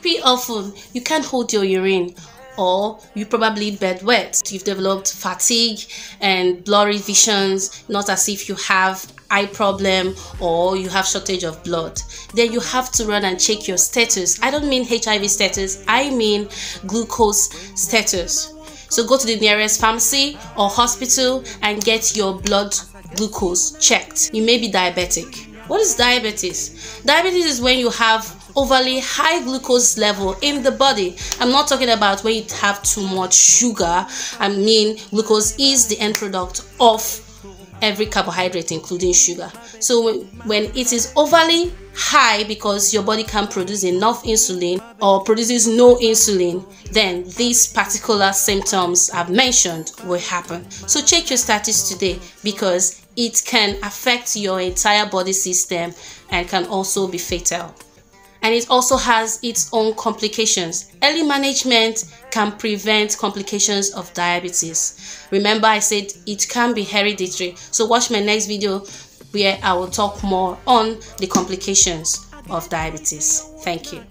Pretty often, you can't hold your urine or you probably bedwet. You've developed fatigue and blurry visions, not as if you have eye problem or you have shortage of blood. Then you have to run and check your status. I don't mean hiv status i mean glucose status. So go to the nearest pharmacy or hospital and get your blood glucose checked. You may be diabetic. What is diabetes? Diabetes is when you have overly high glucose level in the body. I'm not talking about when you have too much sugar. I mean, glucose is the end product of every carbohydrate, including sugar. So when, it is overly high because your body can't produce enough insulin or produces no insulin, then these particular symptoms I've mentioned will happen. So check your status today because it can affect your entire body system and can also be fatal and it also has its own complications. Early management can prevent complications of diabetes. Remember I said it can be hereditary. So watch my next video where I will talk more on the complications of diabetes. Thank you.